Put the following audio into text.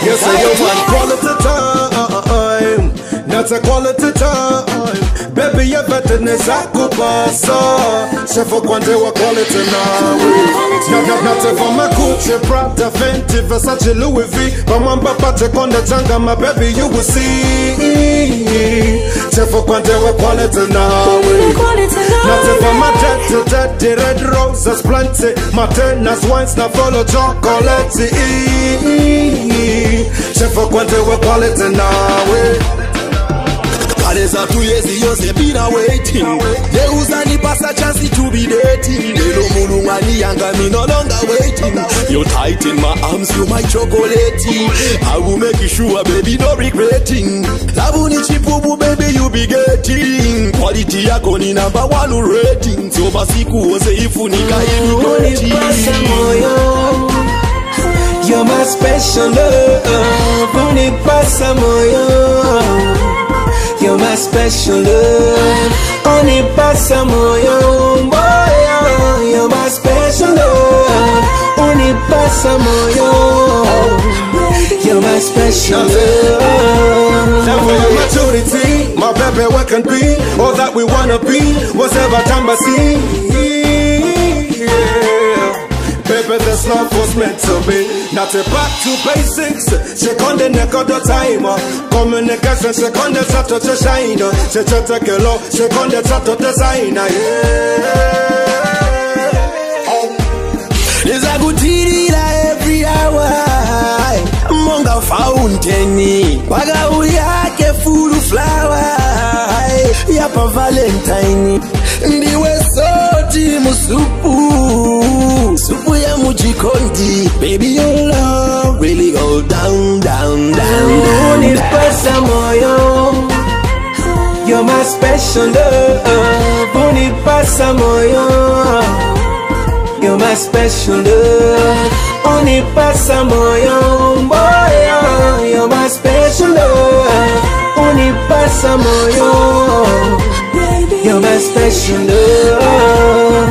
Yes, I you want quality time. Not a quality time. Baby, you better than Zakupasa. Chef of Quante wa quality now. Not not not for my Gucci, Prada, Fenty, Versace, Louis V. But one papa take on the jungle, my baby, you will see. chefo kwandewe kwalete nawe natefa matete tete red roses plenty matenas wines na folo chokoleti chefo kwandewe kwalete nawe kale za two years yose bina waiting yeuzanipasa chansi to be dating lelo mulungani yanga me no longer waiting you tighten my arms you my chocolate. I will make sure baby no regretting. Labu ni chipubu you be getting. Quality yako ni number one rating. Sio basi kuoze ifunika Unipasa moyo. You're my special love Unipasa moyo. You're my special love Unipasa moyo. Moyo You're my special love Unipasa moyo You're my special love Now for your maturity, my baby, what can be all that we wanna be, whatever time I see. Yeah. Baby, this love was meant to be. Not a back to basics. Check on the neck of the timer. Communication, check on the shot of the shiner. Check check take a check on the of the designer. Yeah. Monga faunteni wakauli yake fulu flower yapa valentine. Ndiwe soti musupu supu ya mujikondi baby your love really go down down down down, down. Unipasa moyo You're my special love. Unipasa moyo You're my special love. Unipasa moyo Unipasa moyo. You're my special love